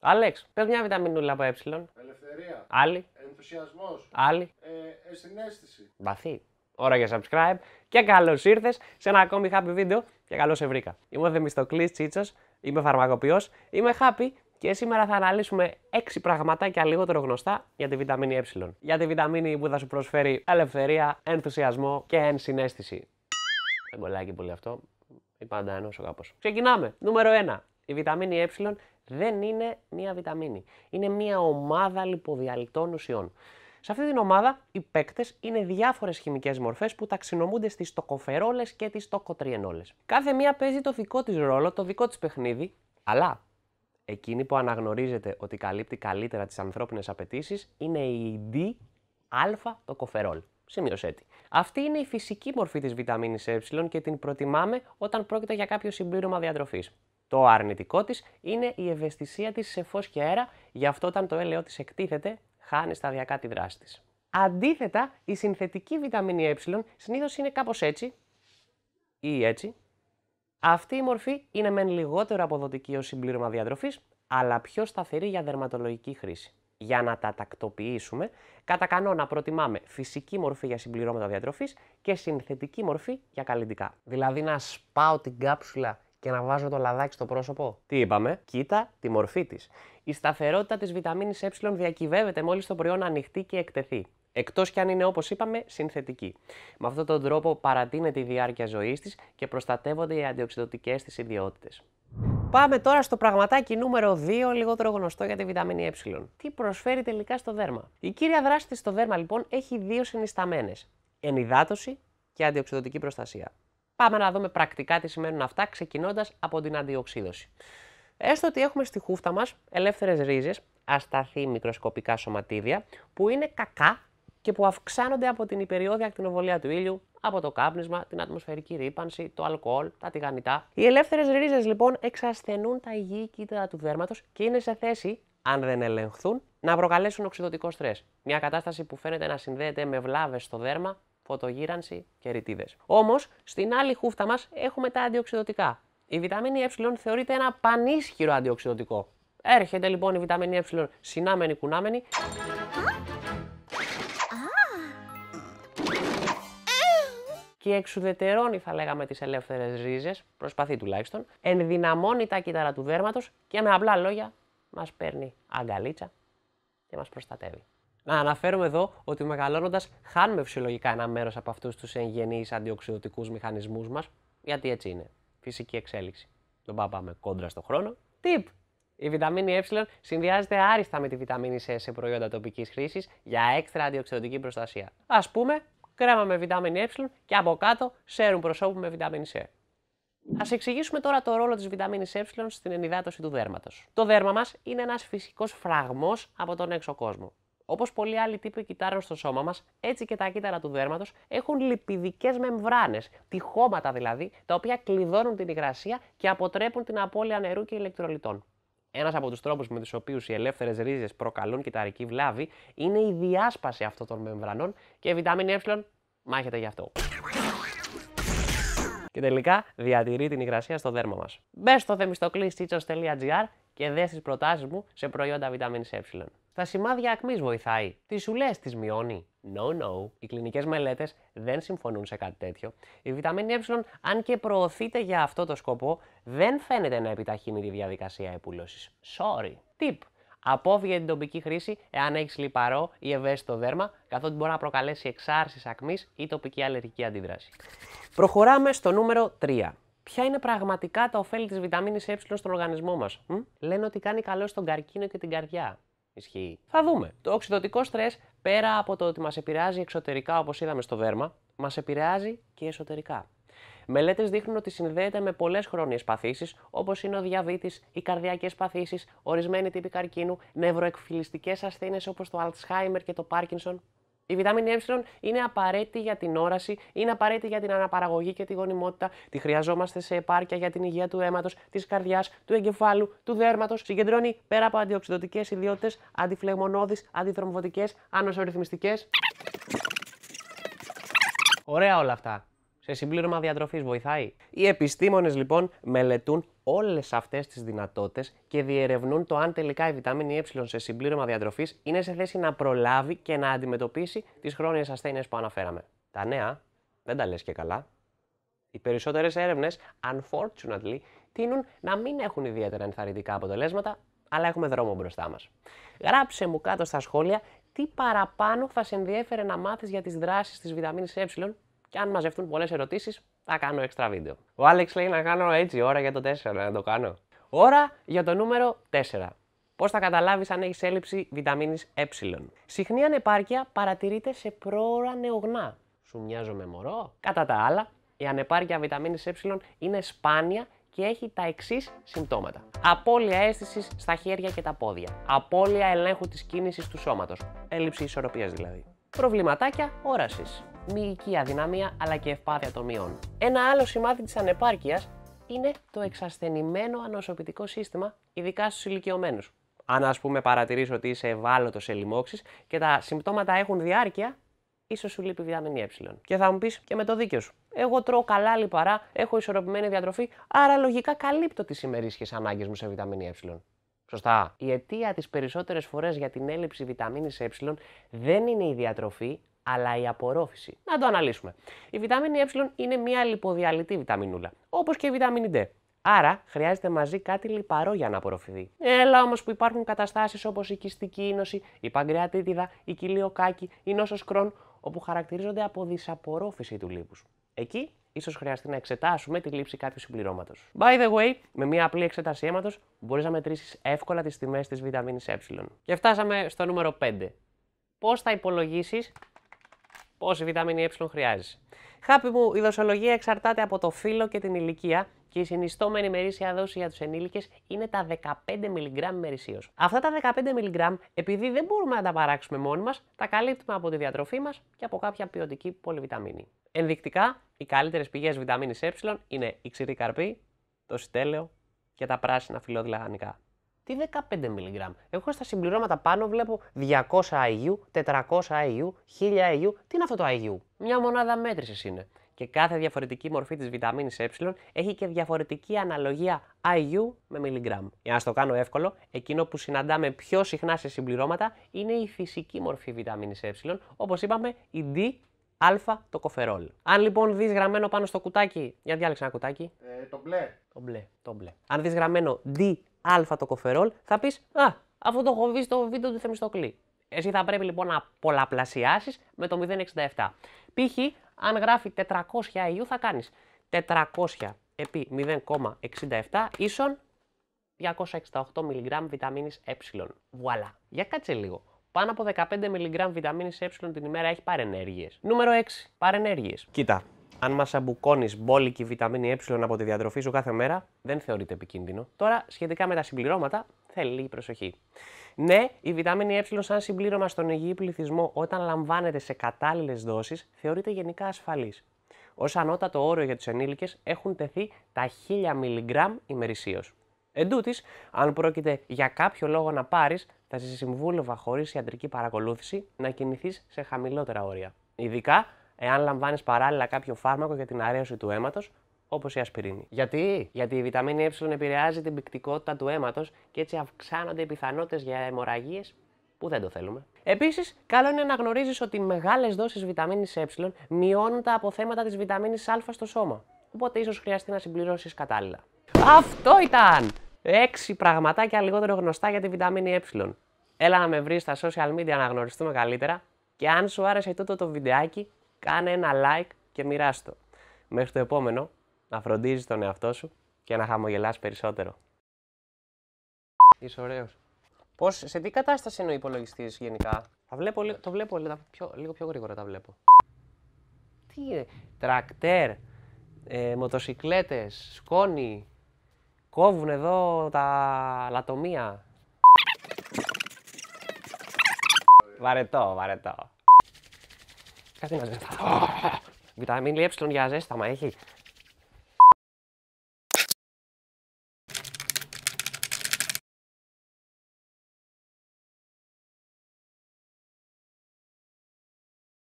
Άλεξ, πες μια βιταμινούλα από ε. Ελευθερία. Άλλη, Ενθουσιασμός. άλλη. Ε, συνέστηση. Βαθύ. Ώρα για subscribe και καλώς ήρθες σε ένα ακόμη happy βίντεο και καλώς σε βρήκα. Είμαι ο Θεμιστοκλής Τσίτσος, είμαι φαρμακοποιός, είμαι happy και σήμερα θα αναλύσουμε 6 πραγματάκια λιγότερο γνωστά για τη βιταμίνη Ε. Για τη βιταμίνη που θα σου προσφέρει ελευθερία, ενθουσιασμό και ενσυναίσθηση. Δεν κολλάει και πολύ αυτό. Ή πάντα ενώσω κάπω. Ξεκινάμε. Νούμερο 1. Η βιταμίνη Ε δεν είναι μία βιταμίνη. Είναι μία ομάδα λιποδιαλυτών ουσιών. Σε αυτή την ομάδα οι παίκτες είναι διάφορες χημικές μορφές που ταξινομούνται στις τοκοφερόλες και τις τοκοτριενόλες. Κάθε μία παίζει το δικό της ρόλο, το δικό της παιχνίδι, αλλά εκείνη που αναγνωρίζεται ότι καλύπτει καλύτερα τις ανθρώπινες απαιτήσεις είναι η D-α τοκοφερόλ. Σημείωσέ τη. Αυτή είναι η φυσική μορφή της βιταμίνης Ε και την προτιμάμε όταν πρόκειται για κάποιο συμπλήρωμα διατροφής. Το αρνητικό της είναι η ευαισθησία της σε φως και αέρα, γι' αυτό όταν το έλαιό της εκτίθεται, χάνει σταδιακά τη δράση της. Αντίθετα, η συνθετική βιταμίνη Ε συνήθως είναι κάπως έτσι ή έτσι. Αυτή η μορφή είναι μεν λιγότερο αποδοτική ως συμπλήρωμα διατροφής, αλλά πιο σταθερή για δερματολογική χρήση. Για να τα τακτοποιήσουμε, κατά κανόνα προτιμάμε φυσική μορφή για συμπληρώματα διατροφής και συνθετική μορφή για καλλιντικά. Δηλαδή να σπάω την κάψουλα και να βάζω το λαδάκι στο πρόσωπο. Τι είπαμε, κοίτα τη μορφή της. Η σταθερότητα της βιταμίνης Ε διακυβεύεται μόλις το προϊόν ανοιχτεί και εκτεθεί. Εκτός κι αν είναι όπως είπαμε συνθετική. Με αυτόν τον τρόπο παρατείνεται η διάρκεια ζωής της και προστατεύονται οι αντιοξυδοτικέ της ιδιότητες. Πάμε τώρα στο πραγματάκι νούμερο 2, λιγότερο γνωστό για τη βιταμίνη Ε. Τι προσφέρει τελικά στο δέρμα; Η κύρια δράση της στο δέρμα λοιπόν έχει δύο συνισταμένες. Ενυδάτωση και αντιοξυδοτική προστασία. Πάμε να δούμε πρακτικά τι σημαίνουν αυτά, ξεκινώντας από την αντιοξύδωση. Έστω ότι έχουμε στη χούφτα μας ελεύθερες ρίζες, ασταθή μικροσκοπικά σωματίδια, που είναι κακά και που αυξάνονται από την υπεριόδια ακτινοβολία του ήλιου, από το κάπνισμα, την ατμοσφαιρική ρήπανση, το αλκοόλ, τα τηγανιτά. Οι ελεύθερες ρίζες λοιπόν εξασθενούν τα υγιή κύτταρα του δέρματος και είναι σε θέση, αν δεν ελεγχθούν, να προκαλέσουν οξυδοτικό στρες. Μια κατάσταση που φαίνεται να συνδέεται με βλάβες στο δέρμα, φωτογύρανση και ρητίδες. Όμως, στην άλλη χούφτα μας έχουμε τα αντιοξυδοτικά. Η βιταμίνη Ε θεωρείται ένα πανίσχυρο αντιοξυδοτικό. Έρχεται λοιπόν η βιταμίνη Ε συνάμενη κουνάμενη. και εξουδετερώνει, θα λέγαμε, τις ελεύθερες ρίζες, προσπαθεί τουλάχιστον, ενδυναμώνει τα κύτταρα του δέρματος και με απλά λόγια μας παίρνει αγκαλίτσα και μας προστατεύει. Να αναφέρουμε εδώ ότι μεγαλώνοντας χάνουμε φυσιολογικά ένα μέρος από αυτούς τους εγγενείς αντιοξυδοτικού μηχανισμούς μας, γιατί έτσι είναι. Φυσική εξέλιξη. Δεν πάμε κόντρα στο χρόνο. Τιπ! Η βιταμίνη Ε συνδυάζεται άριστα με τη βιταμίνη C σε προϊόντα τοπικής χρήσης για έξτρα αντιοξυδοτική προστασία. Α πούμε, κρέμα με βιταμίνη Ε και από κάτω σέρουν προσώπου με βιταμίνη C. Α εξηγήσουμε τώρα το ρόλο της βιταμίνης Ε στην ενυδάτωση του δέρματος. Το δέρμα μας είναι ένας φυσικός φραγμός από τον έξω κόσμο. Όπως πολλοί άλλοι τύποι κυτάρων στο σώμα μας, έτσι και τα κύτταρα του δέρματος έχουν λιπιδικέ μεμβράνες, τυχώματα δηλαδή, τα οποία κλειδώνουν την υγρασία και αποτρέπουν την απώλεια νερού και ηλεκτρολιτών. Ένας από τους τρόπους με τους οποίους οι ελεύθερες ρίζες προκαλούν κυταρική βλάβη είναι η διάσπαση αυτών των μεμβρανών και η βιταμίνη Ε μάχεται γι' αυτό. Και τελικά διατηρεί την υγρασία στο δέρμα μας. Μπες στο themistoclistsitchos.gr και δες τις προτάσεις μου σε προϊόντα βιταμίνης Ε. Στα σημάδια ακμής βοηθάει. Τι σου λες, τις μειώνει. No, no. Οι κλινικές μελέτες δεν συμφωνούν σε κάτι τέτοιο. Η βιταμίνη Ε, αν και προωθείται για αυτό το σκοπό, δεν φαίνεται να επιταχύνει τη διαδικασία επούλωσης. Sorry. Tip. Απόφυγε την τοπική χρήση εάν έχεις λιπαρό ή ευαίσθητο δέρμα, καθότι μπορεί να προκαλέσει εξάρσει ακμής ή τοπική αλλεργική αντίδραση. Προχωράμε στο νούμερο 3. Ποια είναι πραγματικά τα ωφέλη της βιταμίνης Ε στον οργανισμό μας. Λένε ότι κάνει καλό στον καρκίνο και την καρδιά. Ισχύει. Θα δούμε. Το οξυδοτικό στρες, πέρα από το ότι μας επηρεάζει εξωτερικά όπως είδαμε στο δέρμα, μας επηρεάζει και εσωτερικά. Μελέτες δείχνουν ότι συνδέεται με πολλές χρόνιες παθήσεις, όπως είναι ο διαβήτης, οι καρδιακές παθήσεις, ορισμένοι τύποι καρκίνου, νευροεκφυλιστικές ασθένειες όπως το Alzheimer και το Parkinson. Η βιταμίνη Ε είναι απαραίτητη για την όραση, είναι απαραίτητη για την αναπαραγωγή και τη γονιμότητα. Τη χρειαζόμαστε σε επάρκεια για την υγεία του αίματος, της καρδιάς, του εγκεφάλου, του δέρματος. Συγκεντρώνει πέρα από αντιοξυδοτικές ιδιότητες, αντιφλεγμονώδεις, αντιθρομβωτικέ, ανοσορυθμιστικές. Ωραία όλα αυτά. Σε συμπλήρωμα διατροφής βοηθάει. Οι επιστήμονες λοιπόν μελετούν όλες αυτές τις δυνατότητες και διερευνούν το αν τελικά η βιταμίνη Ε σε συμπλήρωμα διατροφής είναι σε θέση να προλάβει και να αντιμετωπίσει τις χρόνιες ασθένειες που αναφέραμε. Τα νέα δεν τα λες και καλά. Οι περισσότερες έρευνες, unfortunately, τείνουν να μην έχουν ιδιαίτερα ενθαρρυντικά αποτελέσματα, αλλά έχουμε δρόμο μπροστά μας. Γράψε μου κάτω στα σχόλια τι παραπάνω θα σε ενδιέφερε να μάθεις για τις δράσεις της βιταμίνης Ε και αν μαζευτούν πολλές ερωτήσεις θα κάνω έξτρα βίντεο. Ο Άλεξ λέει να κάνω έτσι ώρα για το 4, να το κάνω. Ώρα για το νούμερο 4. Πώς θα καταλάβεις αν έχεις έλλειψη βιταμίνης Ε; Συχνή ανεπάρκεια παρατηρείται σε πρόωρα νεογνά. Σου μοιάζω με μωρό; Κατά τα άλλα, η ανεπάρκεια βιταμίνης Ε είναι σπάνια και έχει τα εξής συμπτώματα. Απόλυα αίσθησης στα χέρια και τα πόδια. Απόλυα ελέγχου της κίνησης του σώματος. Έλλειψη ισορροπίας δηλαδή. Προβληματάκια όρασης. Μυϊκή αδυναμία αλλά και ευπάθεια των μειών. Ένα άλλο σημάδι της ανεπάρκειας είναι το εξασθενημένο ανοσοποιητικό σύστημα, ειδικά στους ηλικιωμένους. Αν ας πούμε παρατηρήσει ότι είσαι ευάλωτος σε λοιμώξεις και τα συμπτώματα έχουν διάρκεια, ίσως σου λείπει βιταμίνη Ε. Και θα μου πεις και με το δίκιο σου. Εγώ τρώω καλά λιπαρά, έχω ισορροπημένη διατροφή, άρα λογικά καλύπτω τις ημερήσιες ανάγκες μου σε βιταμίνη Ε. Σωστά. Η αιτία τις περισσότερες φορές για την έλλειψη βιταμίνης Ε δεν είναι η διατροφή, αλλά η απορρόφηση. Να το αναλύσουμε. Η βιταμίνη Ε είναι μια λιποδιαλυτή βιταμινούλα, όπως και η βιταμίνη D. Άρα χρειάζεται μαζί κάτι λιπαρό για να απορροφηθεί. Έλα όμως που υπάρχουν καταστάσεις όπως η κυστική ίνωση, η παγκρεατίτιδα, η κοιλιοκάκη, η νόσος κρόν, όπου χαρακτηρίζονται από δυσαπορρόφηση του λίπους. Εκεί ίσως χρειαστεί να εξετάσουμε τη λήψη κάποιου συμπληρώματος. By the way, με μια απλή εξέταση αίματος μπορείς να μετρήσεις εύκολα τις τιμές της βιταμίνης Ε. Και φτάσαμε στο νούμερο 5. Πώς θα υπολογίσεις πόση βιταμίνη Ε χρειάζεσαι. Χάπη μου, η δοσολογία εξαρτάται από το φύλλο και την ηλικία και η συνιστόμενη μερίσια δόση για τους ενήλικες είναι τα 15 mg μερισίως. Αυτά τα 15 mg, επειδή δεν μπορούμε να τα παράξουμε μόνοι μας, τα καλύπτουμε από τη διατροφή μας και από κάποια ποιοτική πολυβιταμίνη. Ενδεικτικά, οι καλύτερες πηγές βιταμίνης Ε είναι η ξηρή καρπή, το στέλεο και τα πράσινα φυλλώδη λαχανικά. Τι 15 mg. Εγώ στα συμπληρώματα πάνω βλέπω 200 IU, 400 IU, 1000 IU. Τι είναι αυτό το IU. Μια μονάδα μέτρησης είναι. Και κάθε διαφορετική μορφή της βιταμίνης Ε έχει και διαφορετική αναλογία IU με μιλιγκράμμ. Για να στο κάνω εύκολο, εκείνο που συναντάμε πιο συχνά σε συμπληρώματα είναι η φυσική μορφή βιταμίνης Ε, όπως είπαμε η D αλφα το κοφερόλ. Αν λοιπόν δεις γραμμένο πάνω στο κουτάκι, για διάλεξε ένα κουτάκι. Ε, το μπλε. Το μπλε, το μπλε. Αν δεις γραμμένο D αλφα το κοφερόλ, θα πεις Α, αυτό το έχω δει στο βίντεο του Θεμιστοκλή. Εσύ θα πρέπει λοιπόν να πολλαπλασιάσεις με το 0,67. Π.χ. αν γράφει 400 IU θα κάνεις 400 επί 0,67 ίσον 268 mg βιταμίνης Ε. Βουαλά. Για κάτσε λίγο. Πάνω από 15 mg βιταμίνης Ε την ημέρα έχει παρενέργειες. Νούμερο 6. Παρενέργειες. Κοίτα, αν μας αμπουκώνεις μπόλικη βιταμίνη Ε από τη διατροφή σου κάθε μέρα, δεν θεωρείται επικίνδυνο. Τώρα, σχετικά με τα συμπληρώματα, θέλει λίγη προσοχή. Ναι, η βιταμίνη Ε σαν συμπλήρωμα στον υγιή πληθυσμό όταν λαμβάνεται σε κατάλληλες δόσεις θεωρείται γενικά ασφαλής. Ω ανώτατο όριο για τους ενήλικες έχουν τεθεί τα 1000 mg ημερησίως. Εν τούτης, αν πρόκειται για κάποιο λόγο να πάρεις, θα σε συμβούλευα χωρίς ιατρική παρακολούθηση να κινηθείς σε χαμηλότερα όρια. Ειδικά εάν λαμβάνεις παράλληλα κάποιο φάρμακο για την αρέωση του αίματος, όπως η ασπιρίνη. Γιατί; Γιατί η βιταμίνη Ε επηρεάζει την πυκτικότητα του αίματος και έτσι αυξάνονται οι πιθανότητες για αιμορραγίες που δεν το θέλουμε. Επίσης, καλό είναι να γνωρίζεις ότι μεγάλες δόσεις βιταμίνης Ε μειώνουν τα αποθέματα της βιταμίνης Α στο σώμα. Οπότε ίσως χρειαστεί να συμπληρώσεις κατάλληλα. Αυτό ήταν! Έξι πραγματάκια λιγότερο γνωστά για τη βιταμίνη Ε. Έλα να με βρεις στα social media να γνωριστούμε καλύτερα και αν σου άρεσε τούτο το βιντεάκι, κάνε ένα like και μοιράστο. Μέχρι το επόμενο, να φροντίζεις τον εαυτό σου και να χαμογελάς περισσότερο. Είσαι ωραίος. Πώς, σε τι κατάσταση είναι ο υπολογιστής γενικά; Θα βλέπω, λι- το βλέπω λίγο πιο, λίγο πιο γρήγορα τα βλέπω. Τι είναι, τρακτέρ, ε, μοτοσικλέτες, σκόνη, κόβουν εδώ τα λατομεία. Βαρετό, βαρετό. Κάτι να ζεστά. Βιταμίνη Ε για ζέσταμα έχει.